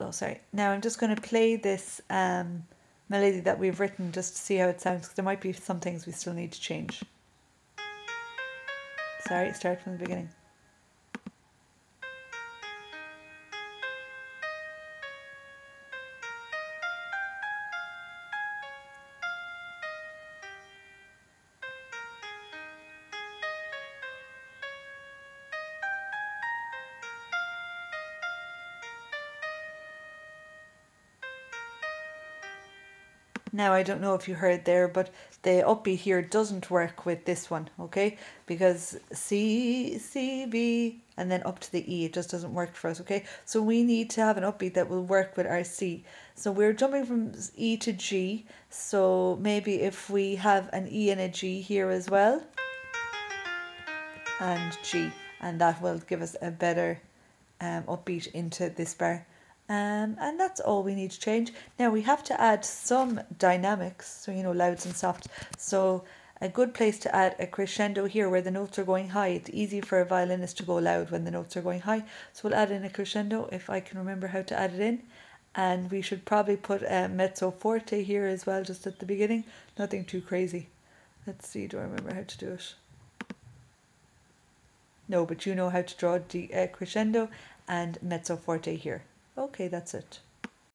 oh sorry. Now I'm just going to play this um, melody that we've written just to see how it sounds because there might be some things we still need to change. Sorry start from the beginning Now, I don't know if you heard there, but the upbeat here doesn't work with this one, okay? Because C, C, B, and then up to the E, it just doesn't work for us, okay? So we need to have an upbeat that will work with our C. So we're jumping from E to G, so maybe if we have an E and a G here as well, and G, and that will give us a better um, upbeat into this bar. Um, and that's all we need to change. Now we have to add some dynamics, so you know, louds and softs. So a good place to add a crescendo here where the notes are going high. It's easy for a violinist to go loud when the notes are going high. So we'll add in a crescendo if I can remember how to add it in. And we should probably put a mezzo forte here as well, just at the beginning. Nothing too crazy. Let's see, do I remember how to do it? No, but you know how to draw the uh, crescendo and mezzo forte here. Okay, that's it.